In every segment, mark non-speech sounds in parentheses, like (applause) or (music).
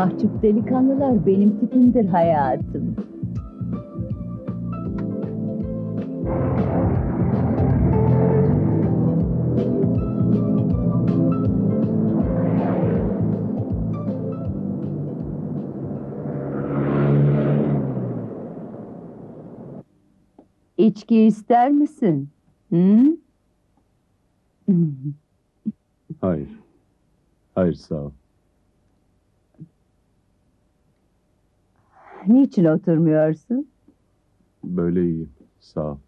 Mahcup delikanlılar benim tipimdir hayatım. İçki ister misin? Hı? Hayır. Hayır sağ ol. Niçin oturmuyorsun? Böyle iyi. Sağ ol.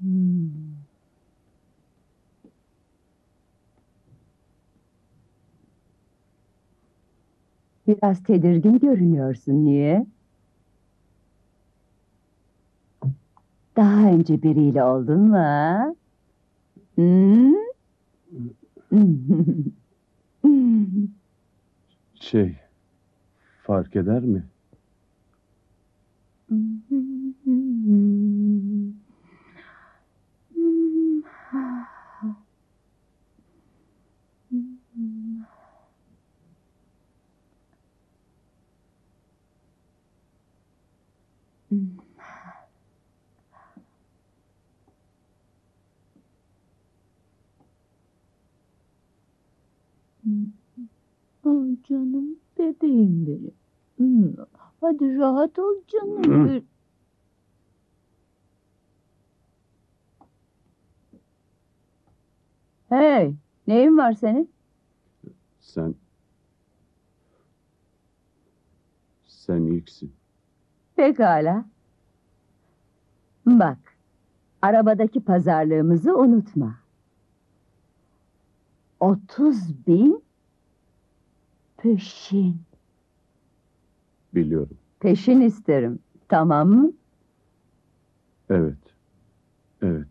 Hmm. Biraz tedirgin görünüyorsun. Niye? Daha önce biriyle oldun mu? ha? (laughs) Hmm? Şey, fark eder mi? Ay canım bebeğim benim. Hmm, Hadi rahat ol canım. Hey, neyin var senin? Sen... Sen ilksin. Pekala. Bak, arabadaki pazarlığımızı unutma. 30 bin peşin. Biliyorum. Peşin isterim. Tamam mı? Evet. Evet.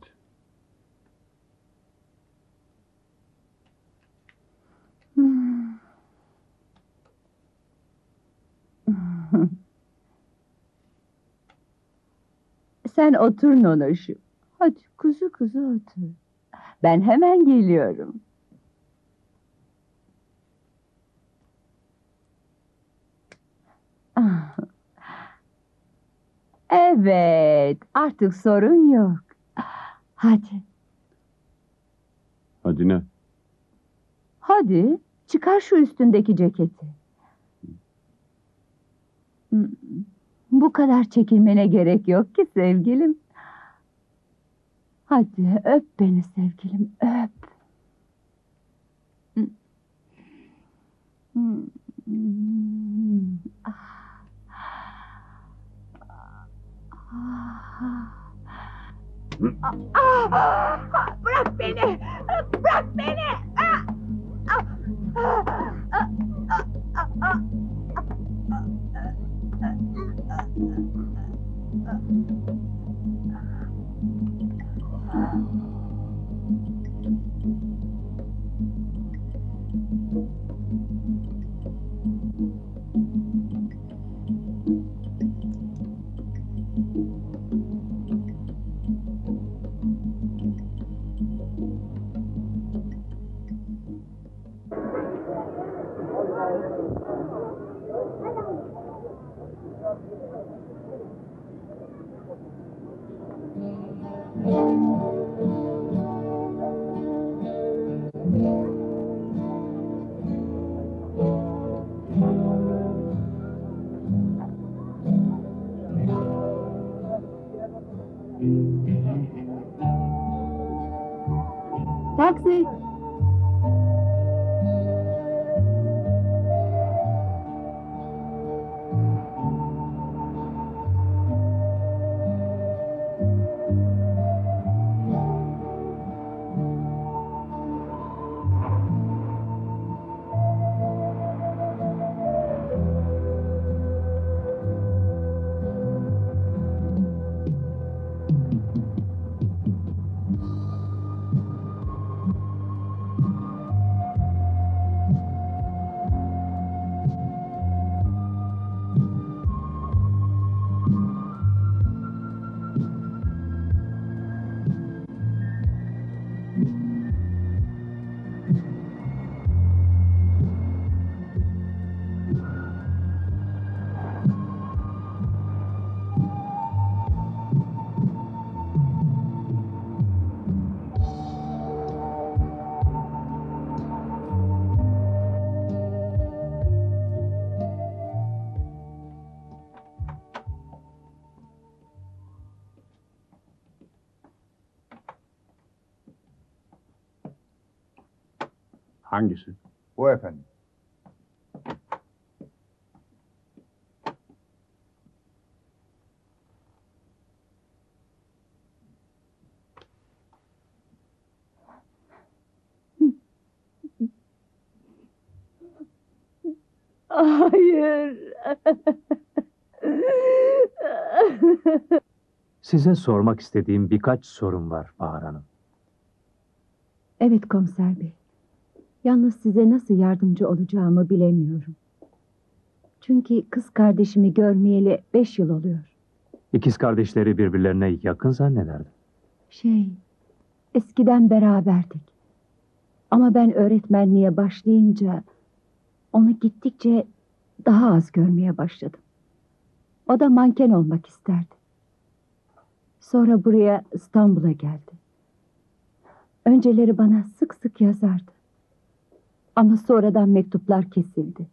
(laughs) Sen otur Nonoş'um. Hadi kuzu kuzu otur. Ben hemen geliyorum. Evet, artık sorun yok. Hadi, Hadi ne? hadi çıkar şu üstündeki ceketi. Hmm, Bu kadar çekinmene gerek yok ki sevgilim. Hadi öp beni sevgilim, öp. Hmm. Hmm. Ah. Ah. Ah, Bırak beni! Bırak beni! Ah! Ah! Ah! Ah! Ah! Ah! Taksi. Hangisi? Bu efendim. Hayır. Size sormak istediğim birkaç sorum var Bahar Hanım. evet komiser bey. Yalnız size nasıl yardımcı olacağımı bilemiyorum. Çünkü kız kardeşimi görmeyeli beş yıl oluyor. İkiz kardeşleri birbirlerine yakın zannederdim. Şey, eskiden beraberdik. Ama ben öğretmenliğe başlayınca onu gittikçe daha az görmeye başladım. O da manken olmak isterdi. Sonra buraya İstanbul'a geldi. Önceleri bana sık sık yazardı. Ama sonradan mektuplar kesildi.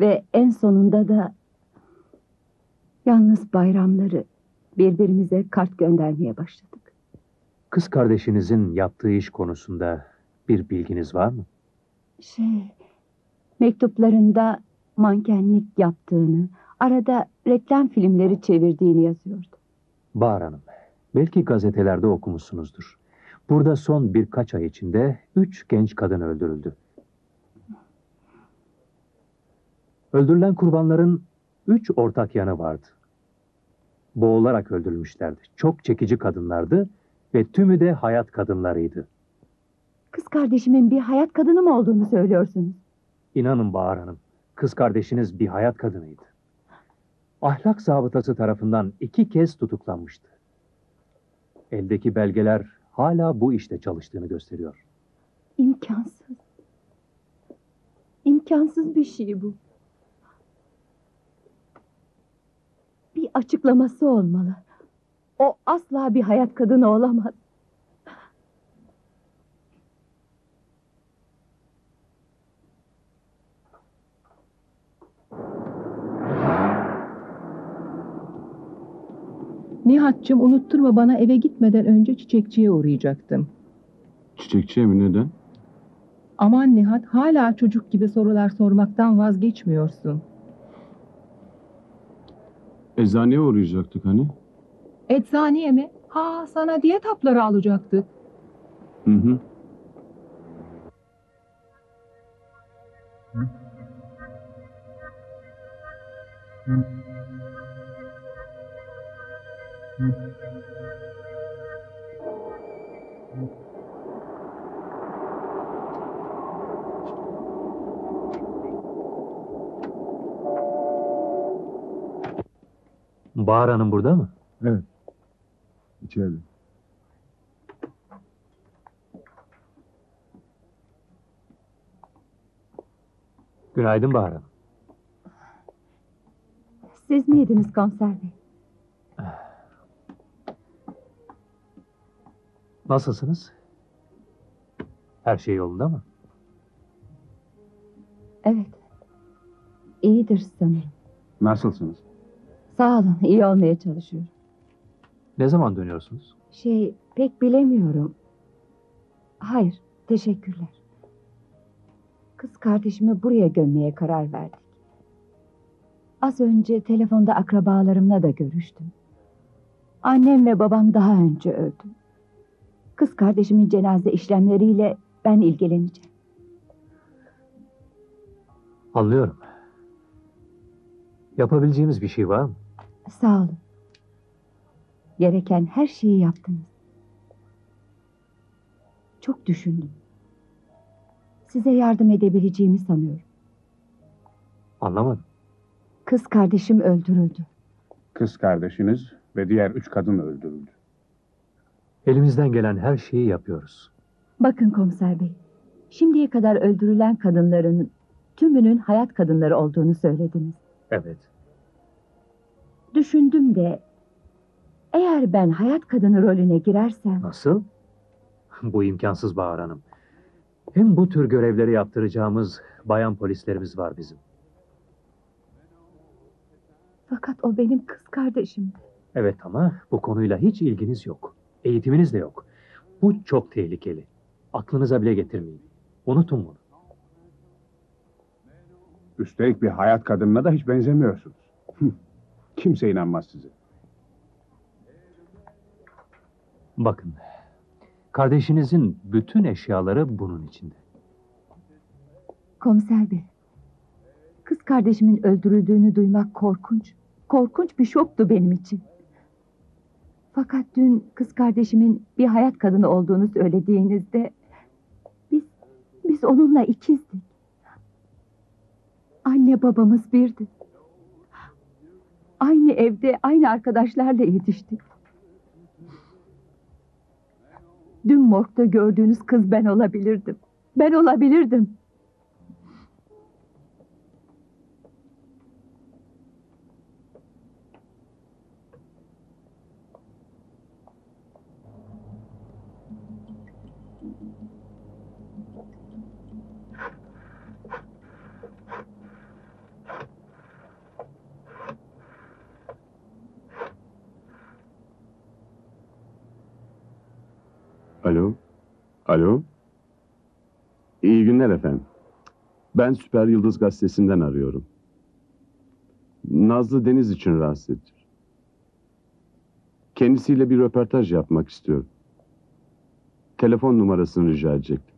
Ve en sonunda da yalnız bayramları birbirimize kart göndermeye başladık. Kız kardeşinizin yaptığı iş konusunda bir bilginiz var mı? Şey, mektuplarında mankenlik yaptığını, arada reklam filmleri çevirdiğini yazıyordu. Bahar Hanım, belki gazetelerde okumuşsunuzdur. Burada son birkaç ay içinde üç genç kadın öldürüldü. Öldürülen kurbanların üç ortak yanı vardı. Boğularak öldürülmüşlerdi. Çok çekici kadınlardı ve tümü de hayat kadınlarıydı. Kız kardeşimin bir hayat kadını mı olduğunu söylüyorsunuz? İnanın Bahar Hanım, kız kardeşiniz bir hayat kadınıydı. Ahlak zabıtası tarafından iki kez tutuklanmıştı. Eldeki belgeler hala bu işte çalıştığını gösteriyor. İmkansız. İmkansız bir şey bu. Bir açıklaması olmalı. O asla bir hayat kadını olamaz. Nihat'cığım unutturma bana eve gitmeden önce çiçekçiye uğrayacaktım. Çiçekçiye mi neden? Aman Nihat hala çocuk gibi sorular sormaktan vazgeçmiyorsun. Eczaneye uğrayacaktık hani. Eczaneye mi? Ha sana diyet hapları alacaktık. Hı hı. Bahar Hanım burada mı? Evet. İçeride. Günaydın Bahar Hanım. Siz miydiniz komiser bey? Nasılsınız? Her şey yolunda mı? Evet. İyidir sanırım. Nasılsınız? Sağ olun, iyi olmaya çalışıyorum. Ne zaman dönüyorsunuz? Şey, pek bilemiyorum. Hayır, teşekkürler. Kız kardeşimi buraya gömmeye karar verdik. Az önce telefonda akrabalarımla da görüştüm. Annem ve babam daha önce öldü. Kız kardeşimin cenaze işlemleriyle ben ilgileneceğim. Anlıyorum. Yapabileceğimiz bir şey var mı? Sağ olun. Gereken her şeyi yaptınız. Çok düşündüm. Size yardım edebileceğimi sanıyorum. Anlamadım. Kız kardeşim öldürüldü. Kız kardeşiniz ve diğer üç kadın öldürüldü. Elimizden gelen her şeyi yapıyoruz. Bakın komiser bey. Şimdiye kadar öldürülen kadınların tümünün hayat kadınları olduğunu söylediniz. Evet. Düşündüm de eğer ben hayat kadını rolüne girersem Nasıl? (laughs) Bu imkansız Bahar Hanım. Hem bu tür görevleri yaptıracağımız bayan polislerimiz var bizim. fakat o benim kız kardeşim. Evet ama bu konuyla hiç ilginiz yok. Eğitiminiz de yok. Bu çok tehlikeli. Aklınıza bile getirmeyin. Unutun bunu. Üstelik bir hayat kadınına da hiç benzemiyorsunuz. Kimse inanmaz size. Bakın, kardeşinizin bütün eşyaları bunun içinde. Komiser bey. Kız kardeşimin öldürüldüğünü duymak korkunç. Korkunç bir şoktu benim için. Fakat dün kız kardeşimin bir hayat kadını olduğunu söylediğinizde biz biz onunla ikizdik. Anne babamız birdi. Aynı evde, aynı arkadaşlarla yetiştik. Dün morgda gördüğünüz kız ben olabilirdim. Ben olabilirdim. Alo? Alo? İyi günler efendim. Ben Süper Yıldız Gazetesi'nden arıyorum. Nazlı Deniz için rahatsız ediyor. Kendisiyle bir röportaj yapmak istiyorum. Telefon numarasını rica edecektim.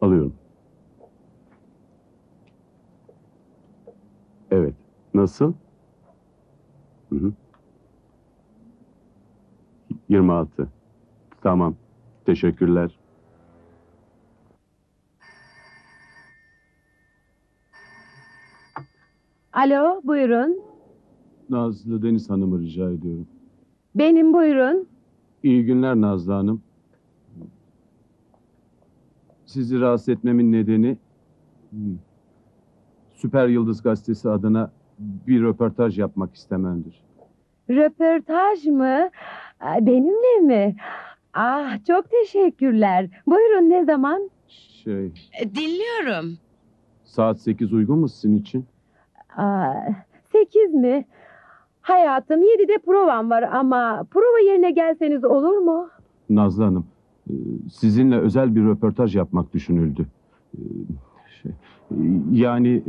Alıyorum. Evet. Nasıl? Hı hı. 26. Tamam. Teşekkürler. Alo, buyurun. Nazlı Deniz Hanım'ı rica ediyorum. Benim buyurun. İyi günler Nazlı Hanım. Sizi rahatsız etmemin nedeni hmm, Süper Yıldız Gazetesi adına bir röportaj yapmak istememdir. Röportaj mı? Benimle mi? Ah, çok teşekkürler. Buyurun ne zaman? Şey, E, Dinliyorum. saat 8 uygun mu sizin için? Aa, sekiz mi? Hayatım yedide provam var ama prova yerine gelseniz olur mu? Nazlı Hanım, e, sizinle özel bir röportaj yapmak düşünüldü. E, Şey, e, yani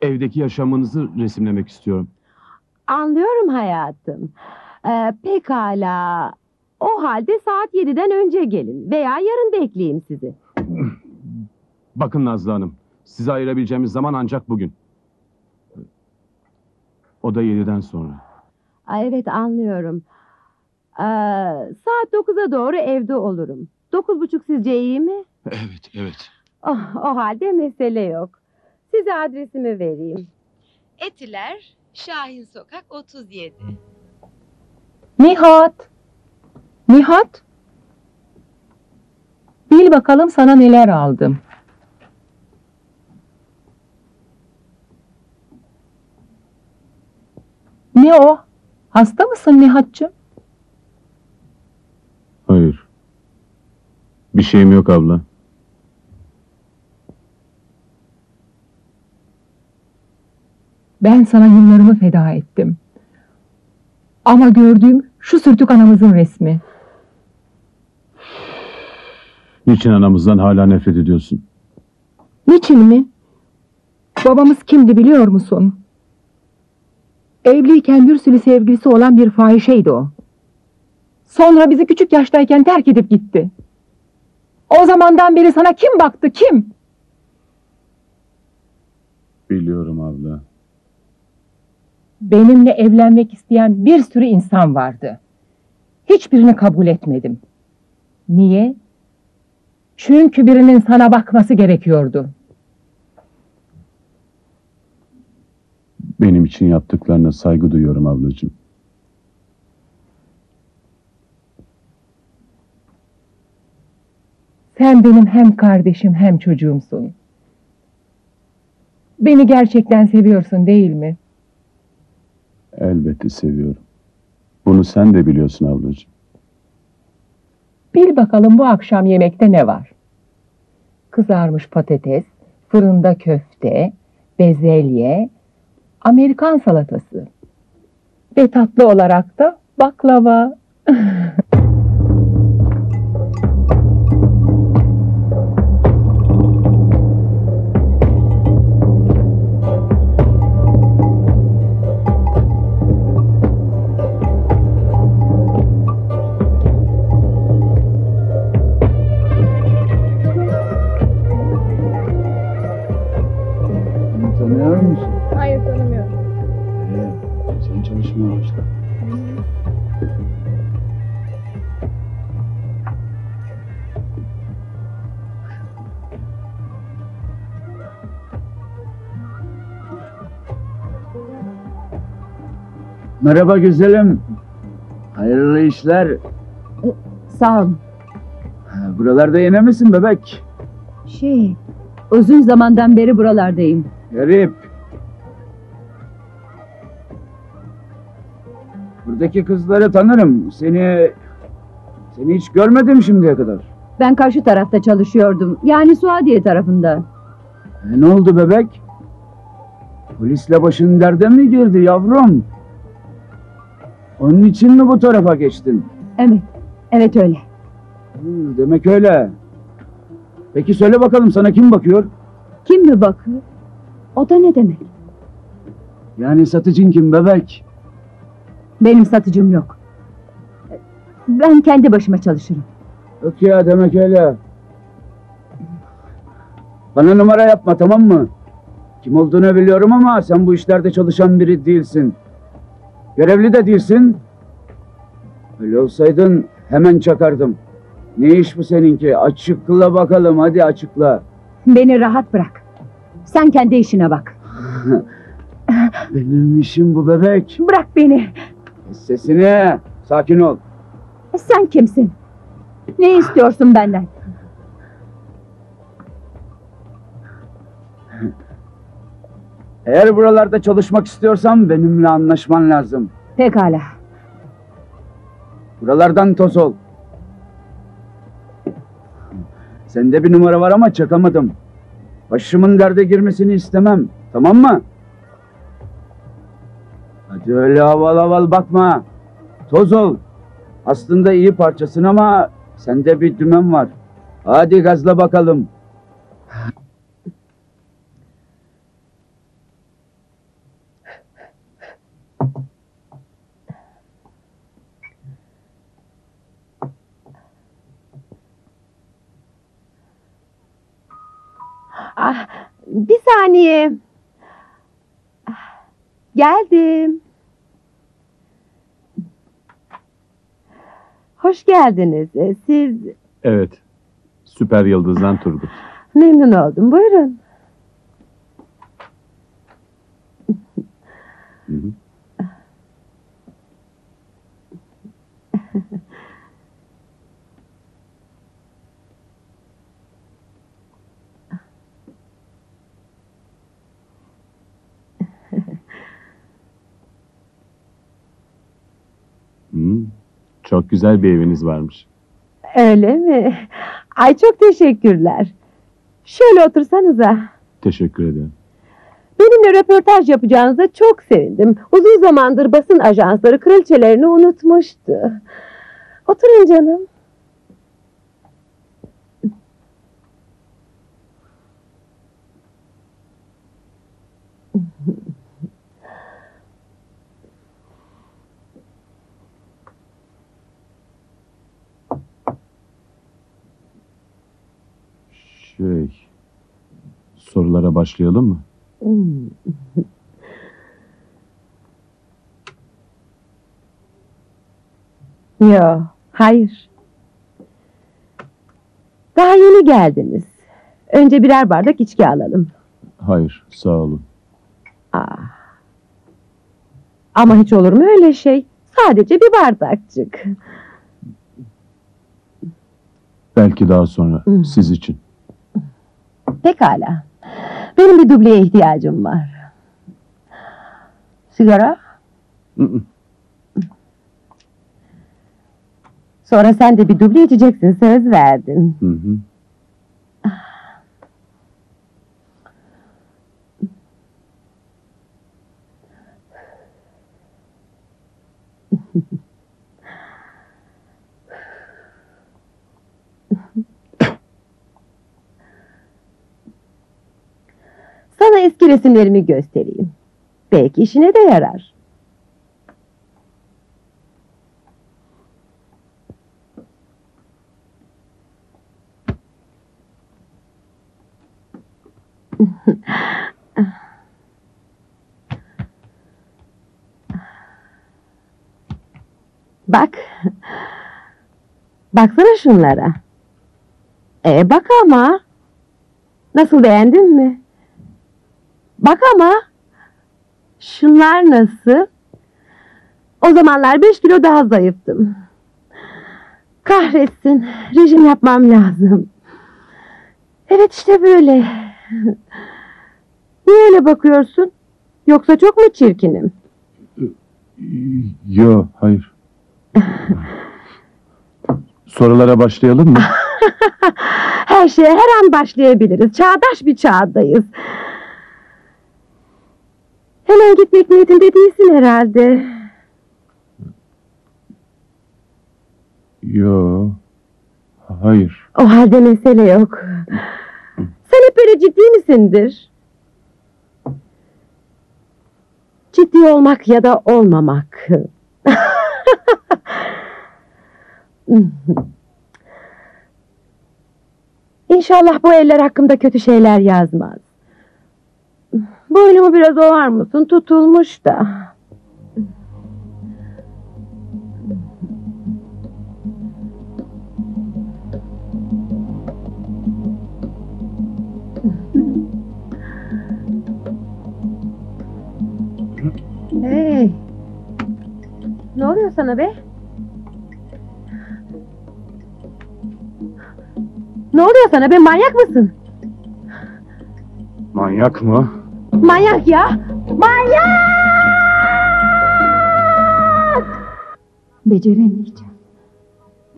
e, evdeki yaşamınızı resimlemek istiyorum. Anlıyorum hayatım. Ee, pekala. O halde saat yediden önce gelin veya yarın bekleyeyim sizi. Bakın Nazlı Hanım, size ayırabileceğimiz zaman ancak bugün. O da 7'den sonra. Aa, evet anlıyorum. Ee, saat 9'a doğru evde olurum. Dokuz buçuk sizce iyi mi? Evet, evet. Oh, o halde mesele yok. Size adresimi vereyim. Etiler, Şahin Sokak 37. Nihat! Nihat! Bil bakalım sana neler aldım. Ne o? Hasta mısın Nihat'cığım? Hayır. Bir şeyim yok abla. Ben sana yıllarımı feda ettim. Ama gördüğüm şu sürtük anamızın resmi. Niçin anamızdan hala nefret ediyorsun? Niçin mi? Babamız kimdi biliyor musun? Evliyken bir sürü sevgilisi olan bir fahişeydi o. Sonra bizi küçük yaştayken terk edip gitti. O zamandan beri sana kim baktı kim? Biliyorum abla. Benimle evlenmek isteyen bir sürü insan vardı. Hiçbirini kabul etmedim. Niye? Çünkü birinin sana bakması gerekiyordu. Benim için yaptıklarına saygı duyuyorum ablacığım. Sen benim hem kardeşim hem çocuğumsun. Beni gerçekten seviyorsun değil mi? Elbette seviyorum. Bunu sen de biliyorsun ablacığım. Bil bakalım bu akşam yemekte ne var? Kızarmış patates, fırında köfte, bezelye, Amerikan salatası. Ve tatlı olarak da baklava. (laughs) Merhaba güzelim. Hayırlı işler. Sağ olun. Buralarda yine misin bebek? Şey, uzun zamandan beri buralardayım. Garip. Buradaki kızları tanırım. Seni... Seni hiç görmedim şimdiye kadar. Ben karşı tarafta çalışıyordum. Yani Suadiye tarafında. E, ne oldu bebek? Polisle başın derde mi girdi yavrum? Onun için mi bu tarafa geçtin? Evet, evet öyle. Hı, demek öyle. Peki söyle bakalım sana kim bakıyor? Kim mi bakıyor? O da ne demek? Yani satıcın kim bebek? Benim satıcım yok. Ben kendi başıma çalışırım. Yok ya demek öyle. Bana numara yapma tamam mı? Kim olduğunu biliyorum ama sen bu işlerde çalışan biri değilsin. Görevli de değilsin. Öyle olsaydın hemen çakardım. Ne iş bu seninki? Açıkla bakalım hadi açıkla. Beni rahat bırak. Sen kendi işine bak. (laughs) Benim işim bu bebek. Bırak beni. Sesini. Sakin ol. Sen kimsin? Ne istiyorsun benden? Eğer buralarda çalışmak istiyorsan benimle anlaşman lazım. Pekala. Buralardan toz ol. Sende bir numara var ama çakamadım. Başımın derde girmesini istemem. Tamam mı? Hadi öyle havalı havalı bakma. Toz ol. Aslında iyi parçasın ama sende bir dümen var. Hadi gazla bakalım. Ah, bir saniye. Ah, Geldim. Hoş geldiniz. Ee, Siz Evet. Süper Yıldız'dan Turgut. memnun oldum. Buyurun. Hı hı. Hı, (laughs) Çok güzel bir eviniz varmış. Öyle mi? Ay çok teşekkürler. Şöyle otursanıza. Teşekkür ederim. Benimle röportaj yapacağınıza çok sevindim. Uzun zamandır basın ajansları kraliçelerini unutmuştu. Oturun canım. Şey, sorulara başlayalım mı? Hmm. (laughs) Yo, hayır. Daha yeni geldiniz. Önce birer bardak içki alalım. Hayır, sağ olun. Aa. Ama hiç olur mu öyle şey? Sadece bir bardakçık. Belki daha sonra, Hı. siz için. Pekala. Benim bir dubleye ihtiyacım var. Sigara? Sonra sen de bir duble içeceksin söz verdin. Hı hı. (laughs) Sana eski resimlerimi göstereyim. Belki işine de yarar. Bak. Baksana şunlara. E bak ama. Nasıl beğendin mi? Bak ama. Şunlar nasıl? O zamanlar beş kilo daha zayıftım. Kahretsin. Rejim yapmam lazım. Evet işte böyle. Niye öyle bakıyorsun? Yoksa çok mu çirkinim? Yo, hayır. Sorulara başlayalım mı? (laughs) Her şeye her an başlayabiliriz. Çağdaş bir çağdayız. Hemen gitmek niyetinde değilsin herhalde. Yo, hayır. O halde mesele yok. Sen hep böyle ciddi misindir? Ciddi olmak ya da olmamak. İnşallah bu eller hakkında kötü şeyler yazmaz. Boynumu biraz ovar mısın? Tutulmuş da. Hey. Ne oluyor sana be? Ne oluyor sana be? Manyak mısın? Manyak mı? Manyak ya. Manyak! Beceremeyeceğim.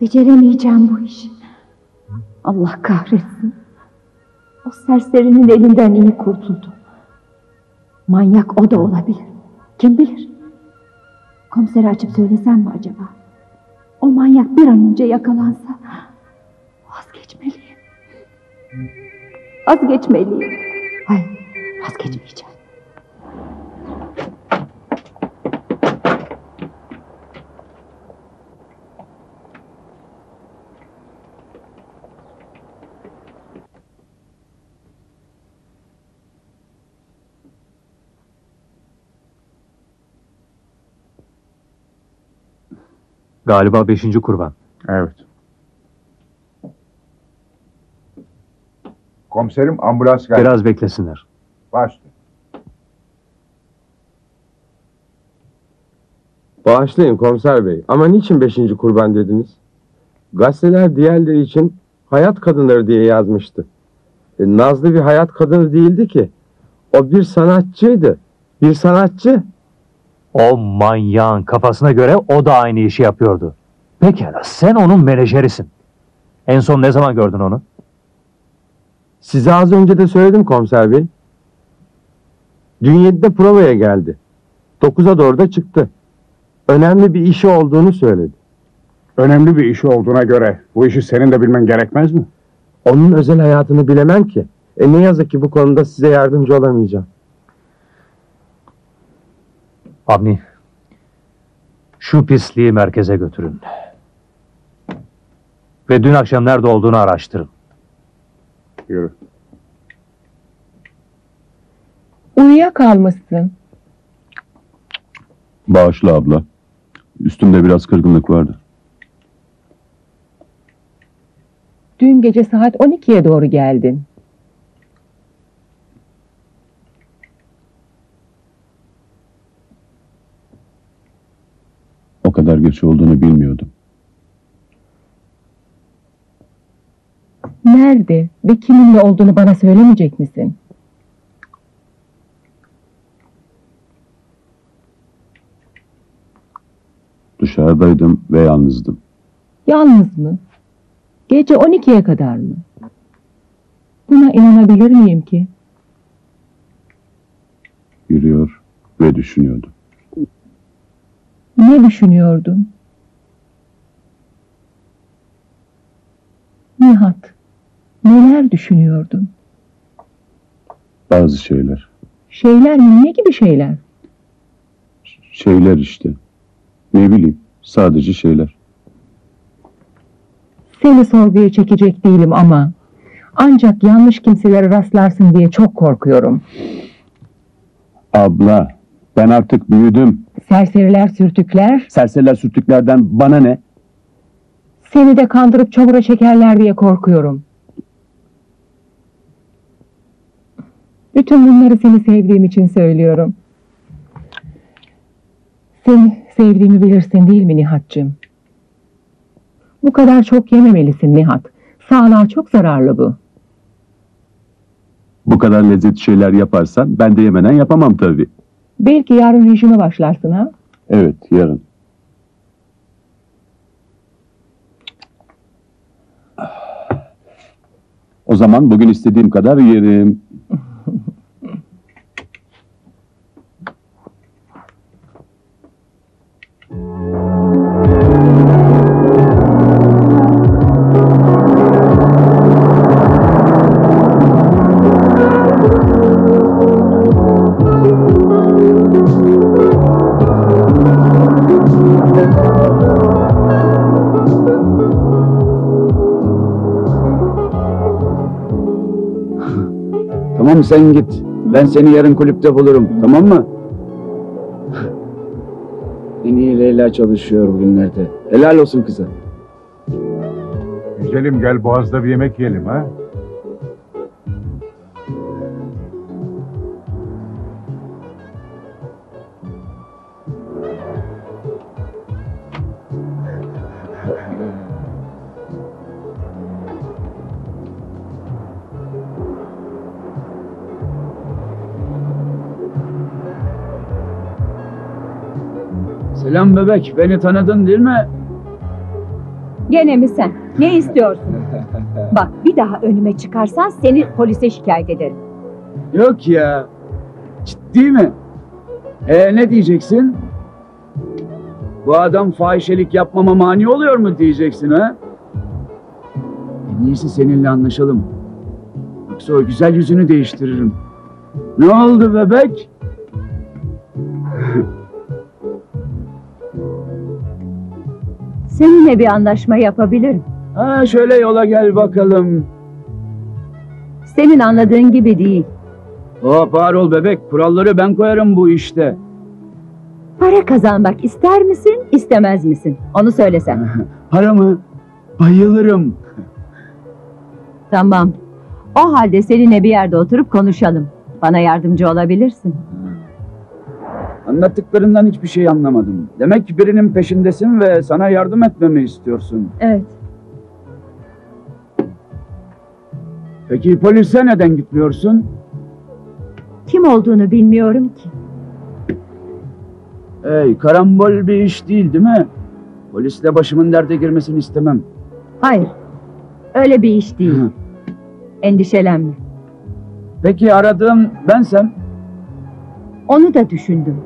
Beceremeyeceğim bu işi. Allah kahretsin. O serserinin elinden iyi kurtuldum. Manyak o da olabilir. Kim bilir? Komiseri açıp söylesem mi acaba? O manyak bir an önce yakalansa vazgeçmeliyim. Vazgeçmeliyim. Hayır, vazgeçmeyeceğim. Galiba beşinci kurban. Evet. Komiserim ambulans geldi. Biraz beklesinler. Başla. Bağışlayın komiser bey ama niçin beşinci kurban dediniz? Gazeteler diğerleri için hayat kadınları diye yazmıştı. E, Nazlı bir hayat kadını değildi ki. O bir sanatçıydı. Bir sanatçı. O manyağın kafasına göre o da aynı işi yapıyordu. Pekala sen onun menajerisin. En son ne zaman gördün onu? Size az önce de söyledim komiser bey. Dün 7'de provaya geldi. 9'a doğru da çıktı. Önemli bir işi olduğunu söyledi. Önemli bir işi olduğuna göre bu işi senin de bilmen gerekmez mi? Onun özel hayatını bilemem ki. E ne yazık ki bu konuda size yardımcı olamayacağım. Avni, şu pisliği merkeze götürün. Ve dün akşam nerede olduğunu araştırın. Yürü. Uyuyakalmışsın. Bağışla abla. Üstümde biraz kırgınlık vardı. Dün gece saat 12'ye doğru geldin. O kadar geç olduğunu bilmiyordum. Nerede ve kiminle olduğunu bana söylemeyecek misin? Dışarıdaydım ve yalnızdım. Yalnız mı? Gece 12'ye kadar mı? Buna inanabilir miyim ki? Yürüyor ve düşünüyordum. Ne düşünüyordun? Nihat, neler düşünüyordun? Bazı şeyler. Şeyler mi? Ne gibi şeyler? Şeyler işte. Ne bileyim. Sadece şeyler. Seni sorguya çekecek değilim ama ancak yanlış kimselere rastlarsın diye çok korkuyorum. Abla, ben artık büyüdüm. Serseriler, sürtükler Serseriler sürtüklerden bana ne? seni de kandırıp çamura çekerler diye korkuyorum. Bütün bunları seni sevdiğim için söylüyorum. Seni sevdiğimi bilirsin değil mi Nihat'cığım? Bu kadar çok yememelisin Nihat. Sağlığa çok zararlı bu. Bu kadar lezzetli şeyler yaparsan ben de yemeden yapamam tabii. Belki yarın rejime başlarsın ha? Evet, yarın. O zaman bugün istediğim kadar yerim. Sen git. Ben seni yarın kulüpte bulurum. Tamam mı? En iyi Leyla çalışıyor bugünlerde. Helal olsun kıza. Güzelim gel Boğaz'da bir yemek yiyelim ha. Selam bebek. Beni tanıdın değil mi? Gene mi sen? Ne istiyorsun? (laughs) Bak bir daha önüme çıkarsan seni polise şikayet ederim. Yok ya. Ciddi mi? E ne diyeceksin? Bu adam fahişelik yapmama mani oluyor mu diyeceksin ha? En iyisi seninle anlaşalım. Yoksa o güzel yüzünü değiştiririm. Ne oldu bebek? Seninle bir anlaşma yapabilirim. Ha şöyle yola gel bakalım. Senin anladığın gibi değil. Hop ağır ol bebek. Kuralları ben koyarım bu işte. Para kazanmak ister misin, istemez misin? Onu söylesen. (laughs) Para mı? Bayılırım. Tamam. O halde seninle bir yerde oturup konuşalım. Bana yardımcı olabilirsin. Anlattıklarından hiçbir şey anlamadım. Demek ki birinin peşindesin ve sana yardım etmemi istiyorsun. Evet. Peki polise neden gitmiyorsun? Kim olduğunu bilmiyorum ki. Hey, karambol bir iş değil değil mi? Polisle başımın derde girmesini istemem. Hayır. Öyle bir iş değil. Hı. Endişelenme. Peki aradığım bensem? Onu da düşündüm.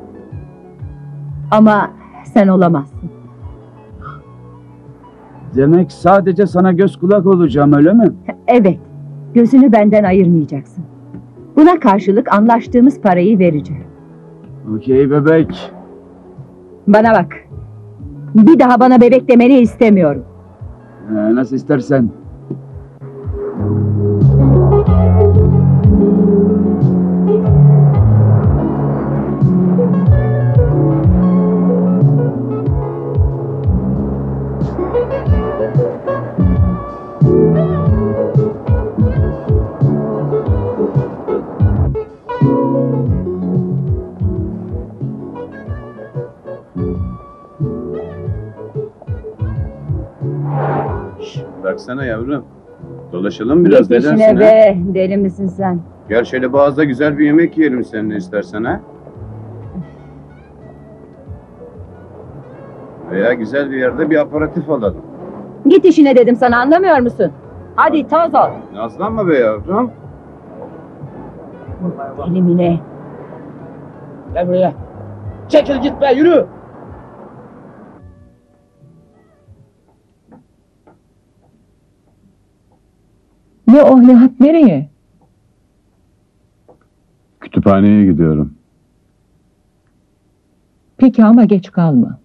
Ama sen olamazsın. Demek sadece sana göz kulak olacağım öyle mi? Evet. Gözünü benden ayırmayacaksın. Buna karşılık anlaştığımız parayı vereceğim. Okey bebek. Bana bak. Bir daha bana bebek demeni istemiyorum. Ee, nasıl istersen. Baksana yavrum. Dolaşalım biraz Git işine be. Deli misin sen? Gel şöyle Boğaz'da güzel bir yemek yiyelim seninle istersen ha. Veya güzel bir yerde bir aparatif alalım. Git işine dedim sana anlamıyor musun? Hadi toz ol. Nazlanma be yavrum. Elimine. Gel buraya. Çekil git be yürü. Ne o Nihat nereye? Kütüphaneye gidiyorum. Peki ama geç kalma.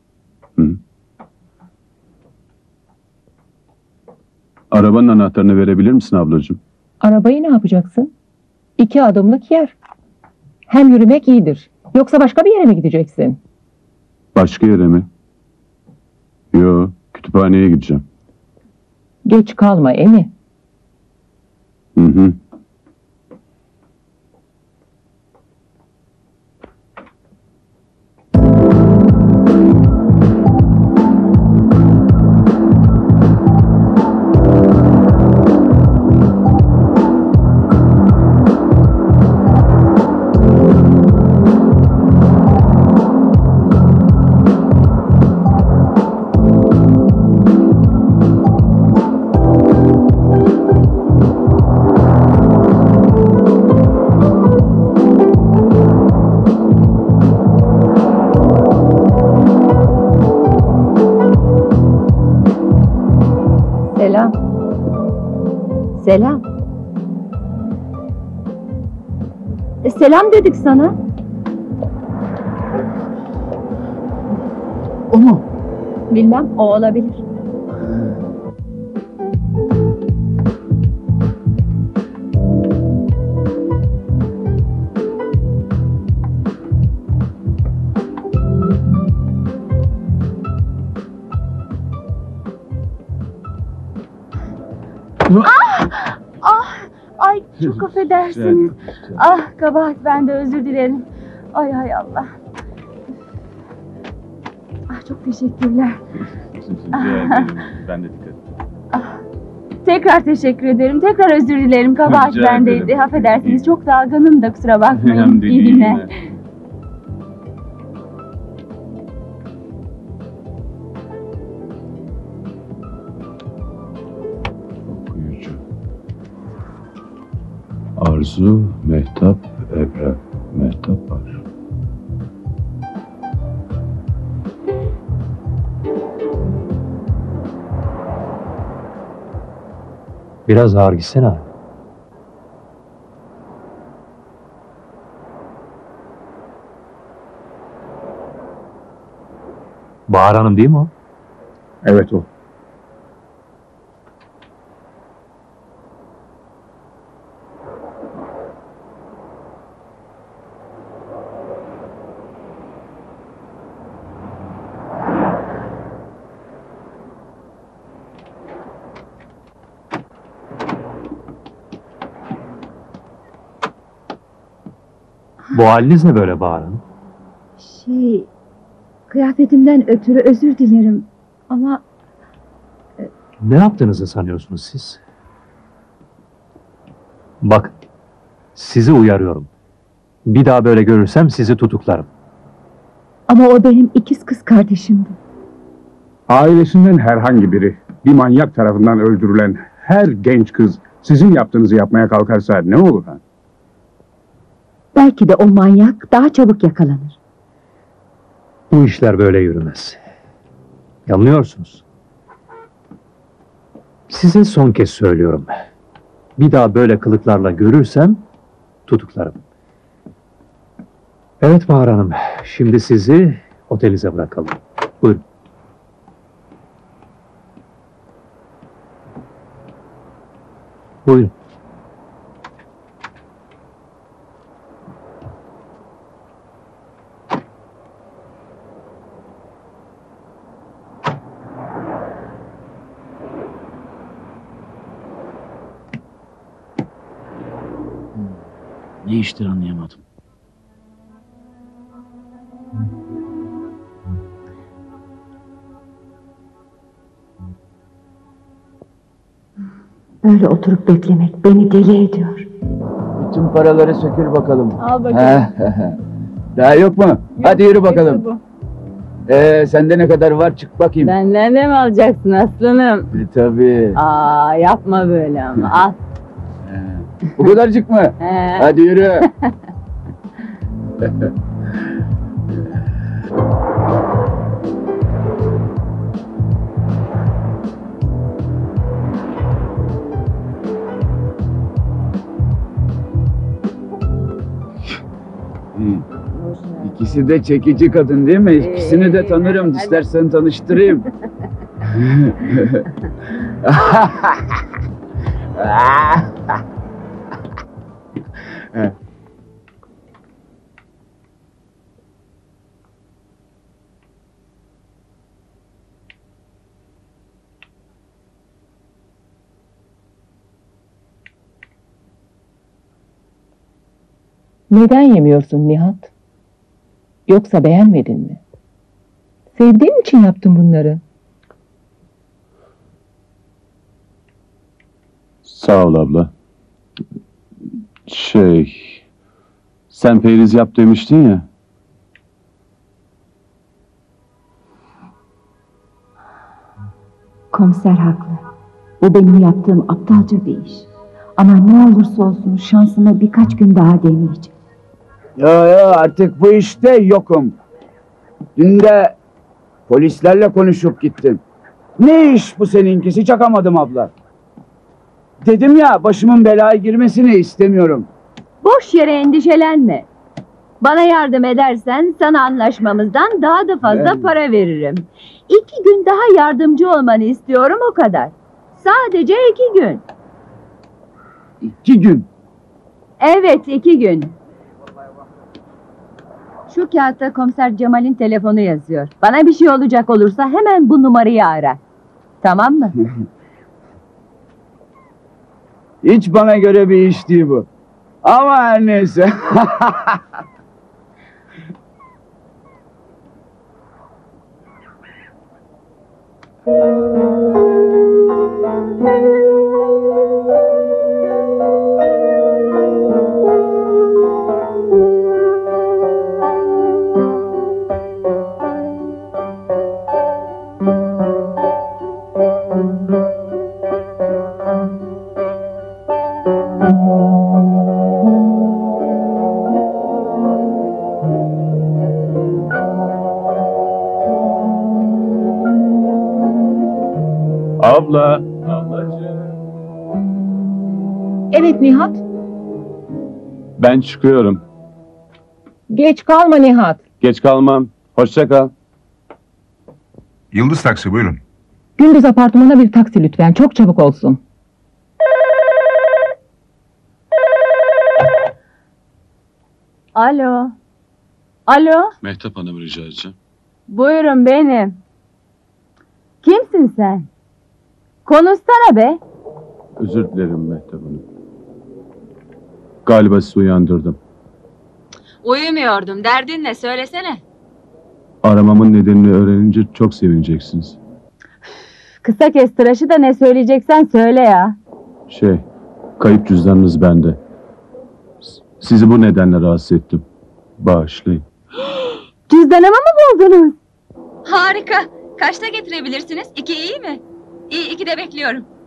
Arabanın anahtarını verebilir misin ablacığım? Arabayı ne yapacaksın? İki adımlık yer. Hem yürümek iyidir. Yoksa başka bir yere mi gideceksin? Başka yere mi? Yo, kütüphaneye gideceğim. Geç kalma Emi. Hı Selam. E, selam dedik sana. O mu? Bilmem o olabilir. Çok affedersiniz. Ah kabahat ben de özür dilerim. Ay hay Allah. Ah çok teşekkürler. (laughs) ben de dikkat Tekrar teşekkür ederim. Tekrar özür dilerim. Kabahat Rica bendeydi. ederim. Affedersiniz. Çok dalgınım da kusura bakmayın. Önemli İyi iyi günler. Arzu, Mehtap, Ebru. Mehtap var. Biraz ağır gitsene abi. Bahar Hanım değil mi o? Evet o. Bu haliniz ne böyle Hanım? Şey, kıyafetimden ötürü özür dilerim. Ama Ne yaptığınızı sanıyorsunuz siz? Bakın, sizi uyarıyorum. Bir daha böyle görürsem sizi tutuklarım. ama o benim ikiz kız kardeşimdi. Ailesinden herhangi biri bir manyak tarafından öldürülen her genç kız sizin yaptığınızı yapmaya kalkarsa ne olur ha? Belki de o manyak daha çabuk yakalanır. Bu işler böyle yürümez. Yanılıyorsunuz. Size son kez söylüyorum. Bir daha böyle kılıklarla görürsem tutuklarım. Evet Bahar Hanım, şimdi sizi otelinize bırakalım. Buyurun. Buyurun. Ne iştir anlayamadım. Böyle oturup beklemek beni deli ediyor. Bütün paraları sökül bakalım. Al Daha yok mu? Hadi yürü bakalım. Ee, sende ne kadar var? Çık bakayım. Benden de mi alacaksın aslanım? E, tabii. Aa yapma böyle ama al. Bu kadarcık mı? He. Hadi yürü. (laughs) İkisi de çekici kadın değil mi? İkisini de tanırım. İstersen tanıştırayım. (laughs) (laughs) Neden yemiyorsun Nihat? Yoksa beğenmedin mi? Sevdiğin için yaptım bunları. Sağ ol abla. Şey... Sen periz yap demiştin ya. Komiser haklı. Bu benim yaptığım aptalca bir iş. Ama ne olursa olsun şansımı birkaç gün daha deneyeceğim. Yo yo artık bu işte yokum. Dün de polislerle konuşup gittim. Ne iş bu seninkisi çakamadım abla. Dedim ya başımın belaya girmesini istemiyorum. Boş yere endişelenme. Bana yardım edersen sana anlaşmamızdan daha da fazla Ben- para veririm. İki gün daha yardımcı olmanı istiyorum o kadar. Sadece iki gün. İki gün. Evet iki gün. Şu kağıtta komiser Cemal'in telefonu yazıyor. Bana bir şey olacak olursa hemen bu numarayı ara. Tamam mı? (laughs) Hiç bana göre bir iş değil bu. Ama her neyse. (laughs) Abla. Ablacığım. Evet Nihat. Ben çıkıyorum. Geç kalma Nihat. Geç kalmam. Hoşça kal. Yıldız taksi buyurun. Gündüz apartmana bir taksi lütfen. Çok çabuk olsun. Alo. Alo. Mehtap Hanım rica edeceğim. Buyurun benim. Kimsin sen? Konuşsana be. Özür dilerim Mehtap Hanım. Galiba sizi uyandırdım. Uyumuyordum. Derdin ne? Söylesene. Aramamın nedenini öğrenince çok sevineceksiniz. Kısa kes tıraşı da ne söyleyeceksen söyle ya. Şey, kayıp cüzdanınız bende. S- Sizi bu nedenle rahatsız ettim. Bağışlayın. (gasps) Cüzdanımı mı buldunuz? Harika. Kaçta getirebilirsiniz? İki iyi mi? İyi, iki de bekliyorum.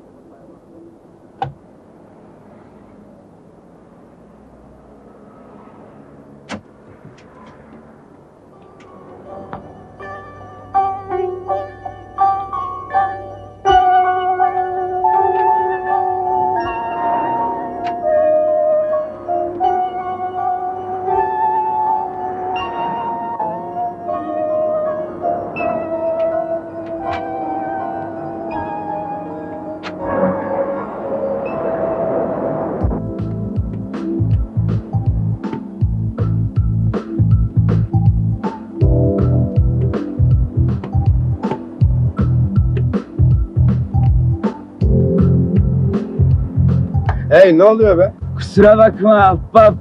Hey ne oluyor be? Kusura bakma ahbap.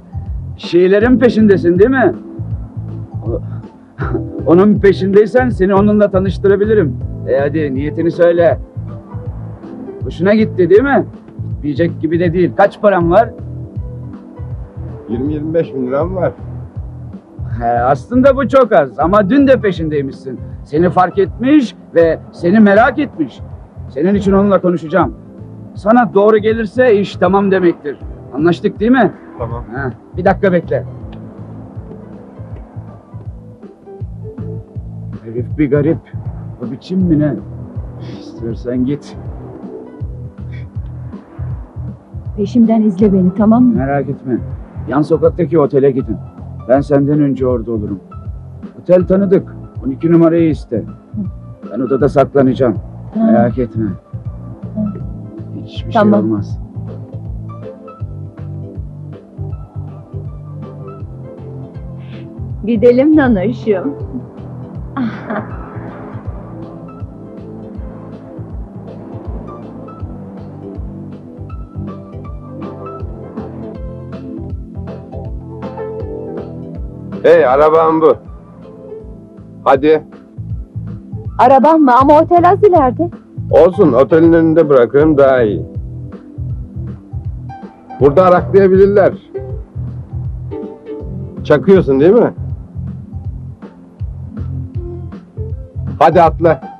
Şeylerin peşindesin değil mi? (laughs) Onun peşindeysen seni onunla tanıştırabilirim. E hadi niyetini söyle. Hoşuna gitti değil mi? Gitmeyecek gibi de değil. Kaç param var? 20-25 bin liram var. He, aslında bu çok az ama dün de peşindeymişsin. Seni fark etmiş ve seni merak etmiş. Senin için onunla konuşacağım. Sana doğru gelirse iş tamam demektir. Anlaştık değil mi? Tamam. He, bir dakika bekle. Herif bir garip. O biçim mi ne? İstersen git. Peşimden izle beni tamam mı? Merak etme. Yan sokaktaki otele gidin. Ben senden önce orada olurum. Otel tanıdık. 12 numarayı iste. Ben odada saklanacağım. Merak etme. Hiçbir şey Tamam. olmaz. Gidelim nanışım. Hey arabam bu. Hadi. Arabam mı ama otel az ileride. Olsun otelin önünde bırakırım daha iyi. Burada araklayabilirler. Çakıyorsun değil mi? Hadi atla.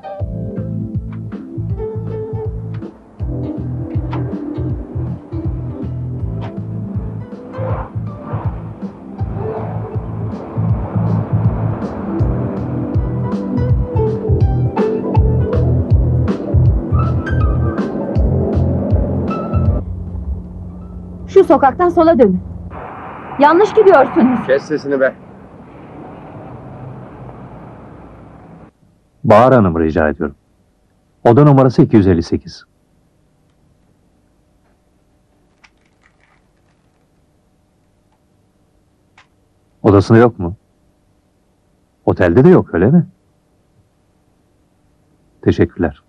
Sokaktan sola dönün. Yanlış gidiyorsunuz. Kes sesini be. Bahar Hanım rica ediyorum. Oda numarası 258. Odasında yok mu? Otelde de yok öyle mi? Teşekkürler.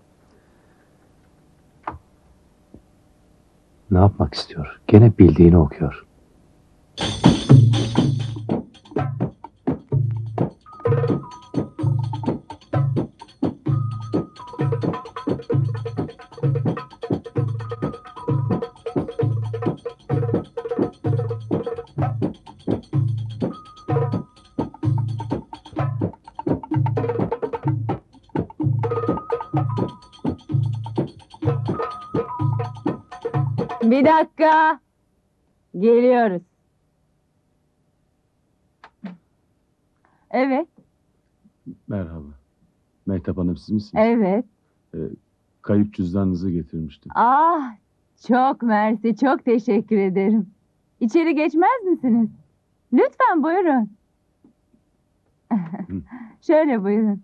Ne yapmak istiyor? Gene bildiğini okuyor. Bir dakika. Geliyoruz. Evet, Merhaba. Mehtap Hanım siz misiniz? evet. Kayıp cüzdanınızı getirmiştim. Ah, çok mersi, çok teşekkür ederim. İçeri geçmez misiniz? Lütfen buyurun. (laughs) Şöyle buyurun.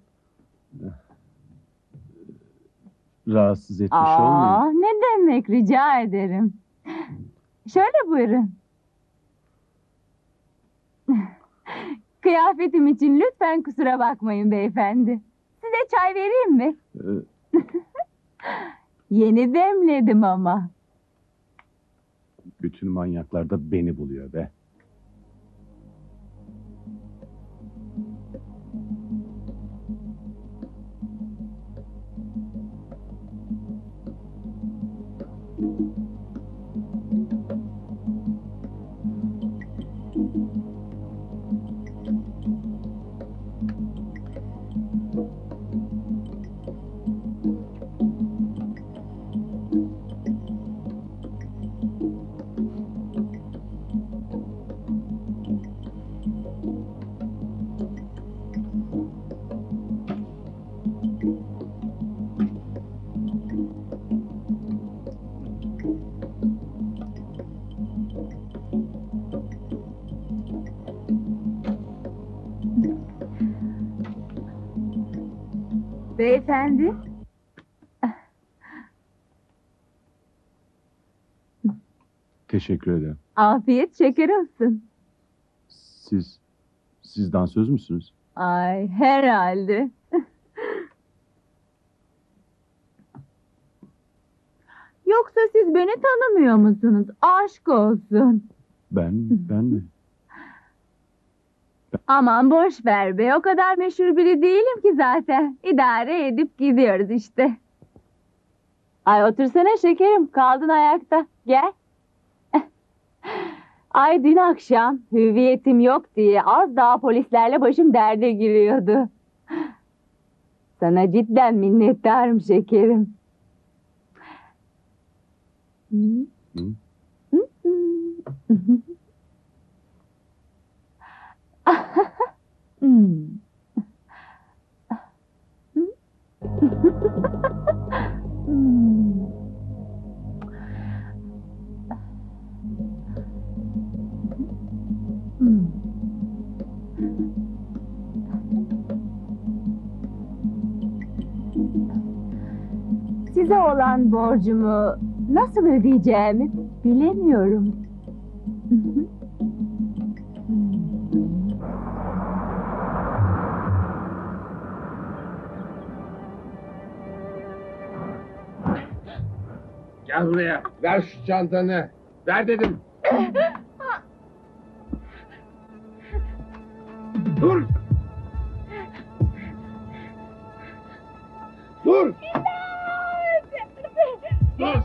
Rahatsız etmiş Aa, olmayın. ne demek rica ederim. Şöyle buyurun. (laughs) Kıyafetim için lütfen kusura bakmayın beyefendi. Size çay vereyim mi? Ee, (laughs) Yeni demledim ama. bütün manyaklar da beni buluyor be. Beyefendi. Teşekkür ederim. Afiyet şeker olsun. Siz, siz dansöz müsünüz? Ay herhalde. Yoksa siz beni tanımıyor musunuz? Aşk olsun. Ben, ben mi? Aman boş ver be. O kadar meşhur biri değilim ki zaten. İdare edip gidiyoruz işte. Ay otursana şekerim. Kaldın ayakta. Gel. (laughs) Ay dün akşam hüviyetim yok diye az daha polislerle başım derde giriyordu. Sana cidden minnettarım şekerim. Hı? Hı? Hı hı. Hmm. Hmm. Hmm. Size olan borcumu nasıl ödeyeceğimi bilemiyorum. Gel buraya. Ver şu çantanı. Ver dedim. Dur. Dur. Dur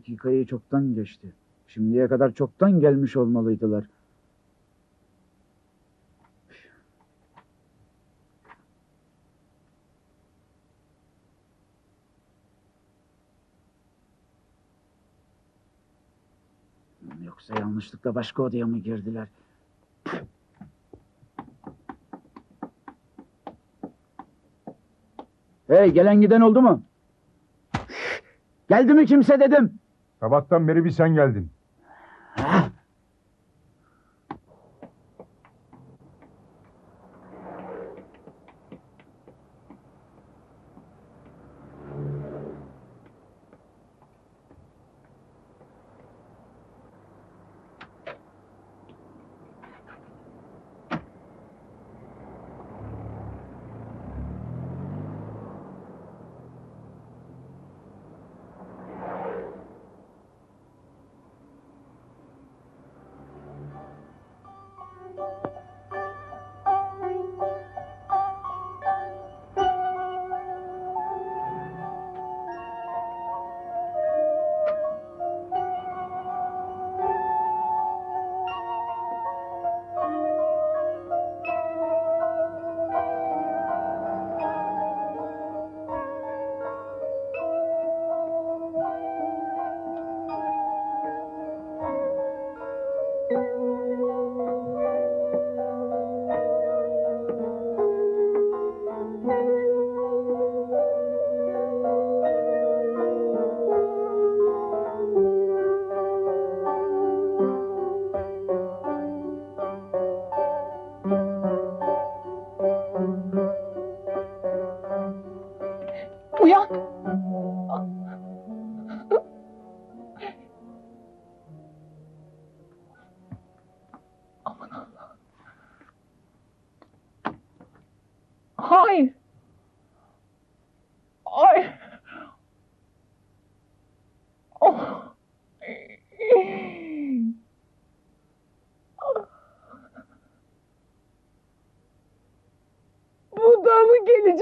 dakikayı çoktan geçti. Şimdiye kadar çoktan gelmiş olmalıydılar. Yoksa yanlışlıkla başka odaya mı girdiler? Hey gelen giden oldu mu? Geldi mi kimse dedim. Sabahtan beri bir sen geldin.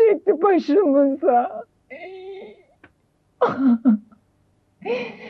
sürekli başımıza. (laughs)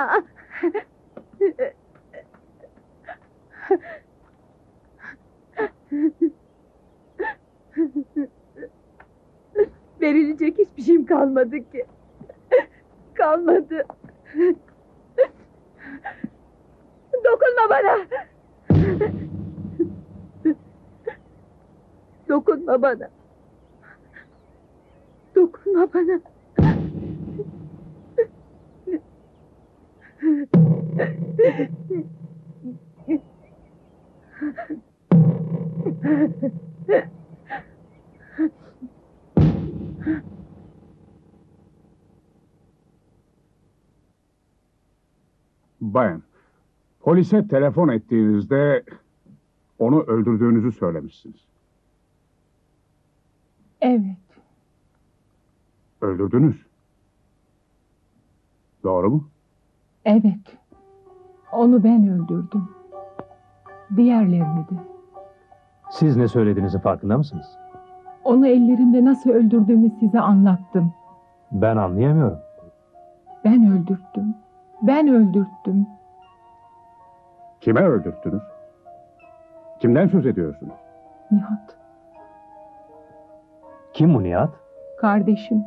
Aa. (laughs) Verilecek hiçbir şeyim kalmadı ki. Kalmadı. Dokunma bana. Dokunma bana. Dokunma bana. Bayan, polise telefon ettiğinizde onu öldürdüğünüzü söylemişsiniz. Evet, Öldürdünüz. Doğru mu? evet. Onu ben öldürdüm. Diğerlerini de. Siz ne söylediğinizin farkında mısınız? Onu ellerimle nasıl öldürdüğümü size anlattım. Ben anlayamıyorum. Ben öldürttüm. Ben öldürttüm. Kime öldürttünüz? Kimden söz ediyorsunuz? Nihat, Kim bu Nihat? kardeşim.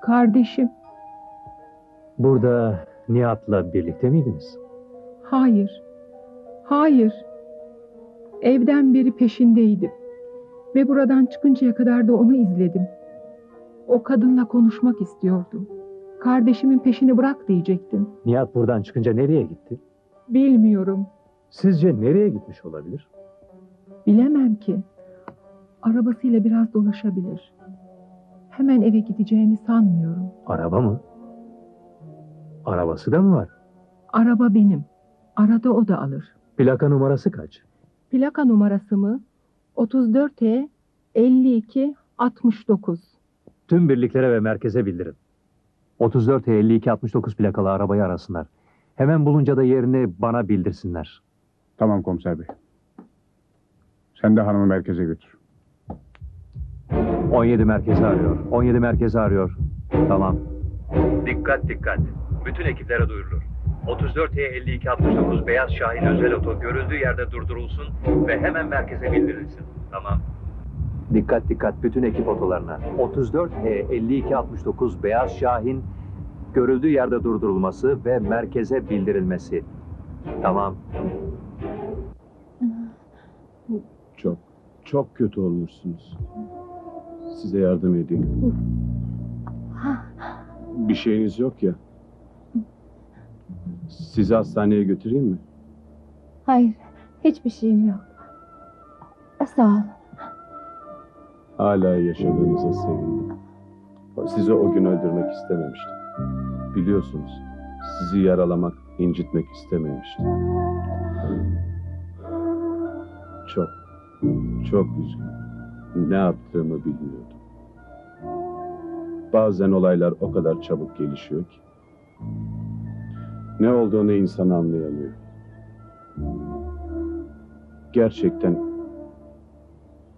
Kardeşim. Burada Nihat'la birlikte miydiniz? Hayır. Hayır. Evden beri peşindeydim. Ve buradan çıkıncaya kadar da onu izledim. O kadınla konuşmak istiyordum. Kardeşimin peşini bırak diyecektim. Nihat buradan çıkınca nereye gitti? Bilmiyorum. Sizce nereye gitmiş olabilir? Bilemem ki. Arabasıyla biraz dolaşabilir. Hemen eve gideceğini sanmıyorum. Araba mı? Arabası da mı var? Araba benim. Arada o da alır. Plaka numarası kaç? Plaka numarası mı? 34E 52 69. Tüm birliklere ve merkeze bildirin. 34 52 69 plakalı arabayı arasınlar. Hemen bulunca da yerini bana bildirsinler. Tamam komiser bey. Sen de hanımı merkeze götür. 17 merkezi arıyor. 17 merkezi arıyor. Tamam. Dikkat dikkat. Bütün ekiplere duyurulur. 34 E 52 69 Beyaz Şahin özel oto görüldüğü yerde durdurulsun ve hemen merkeze bildirilsin. Tamam. Dikkat dikkat bütün ekip otolarına. 34 E 52 69 Beyaz Şahin görüldüğü yerde durdurulması ve merkeze bildirilmesi. Tamam. Çok, çok kötü olmuşsunuz. Size yardım edeyim. Bir şeyiniz yok ya. Sizi hastaneye götüreyim mi? Hayır, hiçbir şeyim yok. Sağ ol. Hala yaşadığınıza sevindim. Sizi o gün öldürmek istememiştim. Biliyorsunuz, sizi yaralamak, incitmek istememiştim. Çok, çok üzgünüm. Ne yaptığımı bilmiyordum. Bazen olaylar o kadar çabuk gelişiyor ki. Ne olduğunu insan anlayamıyor. Gerçekten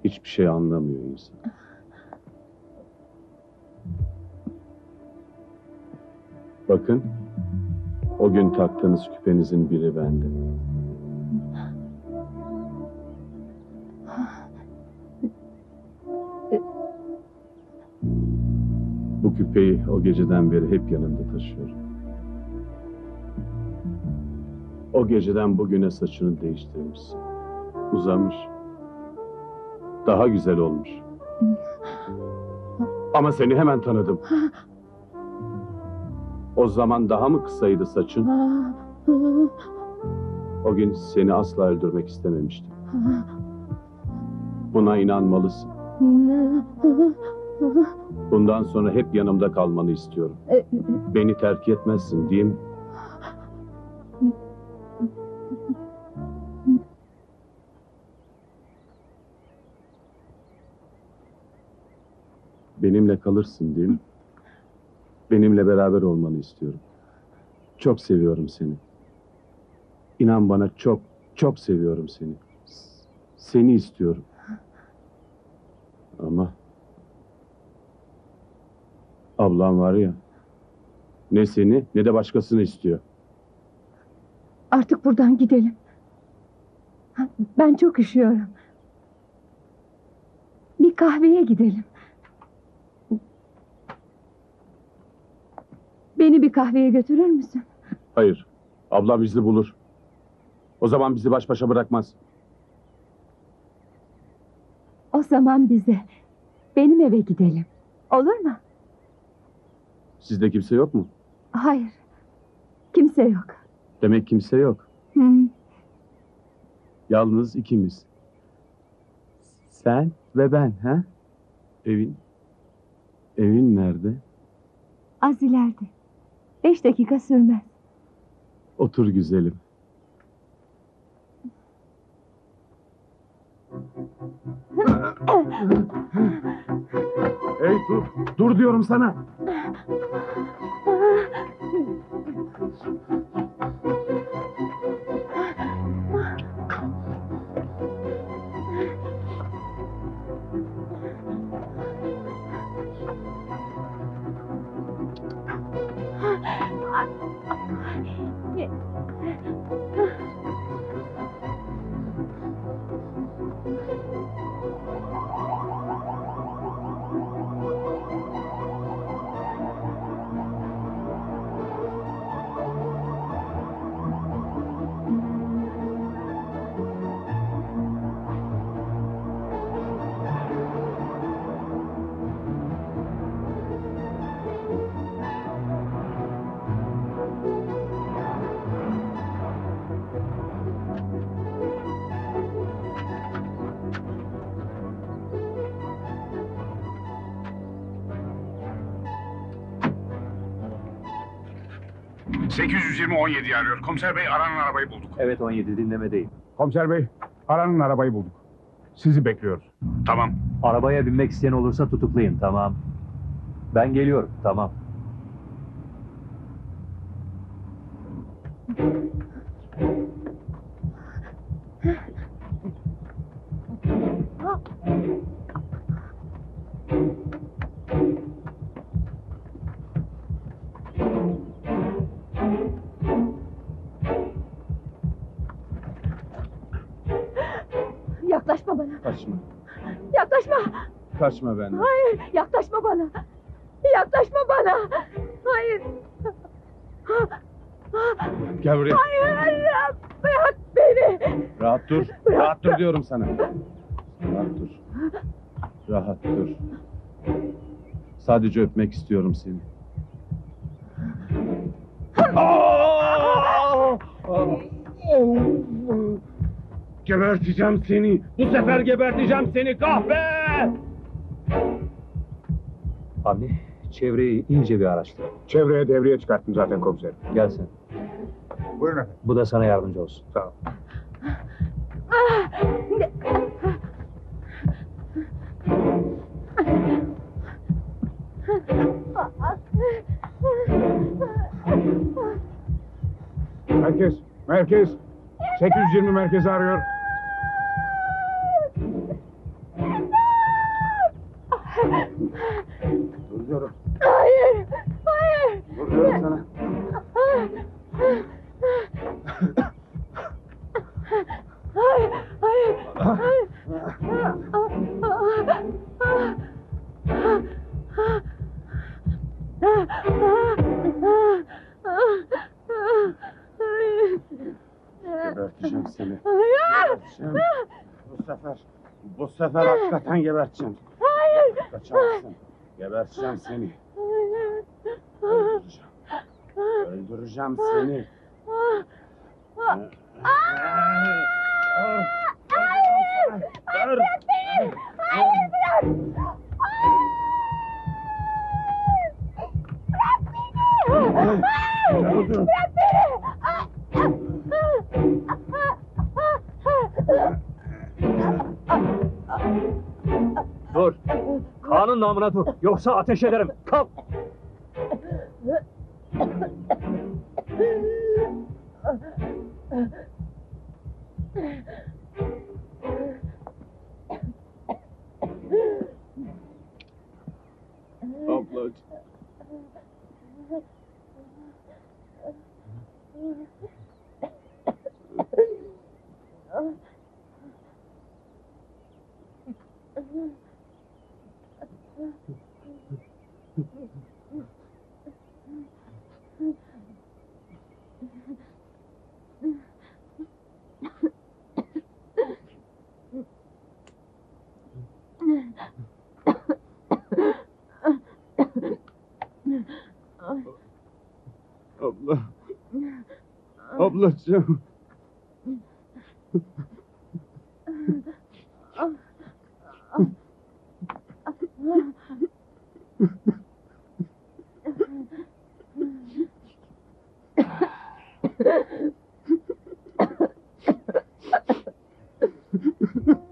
hiçbir şey anlamıyor insan. Bakın, o gün taktığınız küpenizin biri bende. Bu küpeyi o geceden beri hep yanımda taşıyorum. O geceden bugüne saçını değiştirmişsin. Uzamış. Daha güzel olmuş. Ama seni hemen tanıdım. O zaman daha mı kısaydı saçın? O gün seni asla öldürmek istememiştim. Buna inanmalısın. Bundan sonra hep yanımda kalmanı istiyorum. Beni terk etmezsin değil mi? Benimle kalırsın mi? Benimle beraber olmanı istiyorum. Çok seviyorum seni. İnan bana çok, çok seviyorum seni. Seni istiyorum. Ama ablam var ya, ne seni ne de başkasını istiyor. Artık buradan gidelim. Ben çok üşüyorum. Bir kahveye gidelim. Beni bir kahveye götürür müsün? Hayır. Ablam bizi bulur. O zaman bizi baş başa bırakmaz. O zaman bize, benim eve gidelim. Olur mu? Sizde kimse yok mu? Hayır. Kimse yok. Demek kimse yok. Hı. Yalnız ikimiz. Sen ve ben, ha? Evin... Evin nerede? Az ileride. Beş dakika sürmez. Otur güzelim. hey dur, dur diyorum sana. Arıyor. Komiser bey aranan arabayı bulduk. Evet 17 dinlemedeyim. Komiser bey aranan arabayı bulduk. Sizi bekliyoruz. Tamam. Arabaya binmek isteyen olursa tutuklayın tamam. Ben geliyorum tamam. Kaçma benden. Hayır. Yaklaşma bana. Yaklaşma bana. Hayır. Gel buraya. Hayır. Bırak beni. Rahat dur. Rahat dur diyorum sana. Rahat dur. Rahat dur. Sadece öpmek istiyorum seni. Aa! Geberteceğim seni. Bu sefer geberteceğim seni kahpe. Avni çevreyi iyice bir araştır. Çevreye devreye çıkarttım zaten komiserim. Gelsin. Buyurun efendim. Bu da sana yardımcı olsun. Sağ ol. Merkez, merkez. 820 merkezi arıyor. Diyorum sana. Hayır. Hayır. Hayır. Geberteceğim seni. Geberteceğim. Bu sefer, bu sefer hakikaten geberteceğim. Hayır. Kaçamazsın. Geberteceğim seni. Öldüreceğim. Öldüreceğim seni. Hayır. Hayır. Bırak beni. Hayır bırak. Bırak beni. Bırak Dur. Kanun namına dur. Yoksa ateş ederim. Kalk. Oh, blood. Ay. Abla. Ablacığım. (laughs)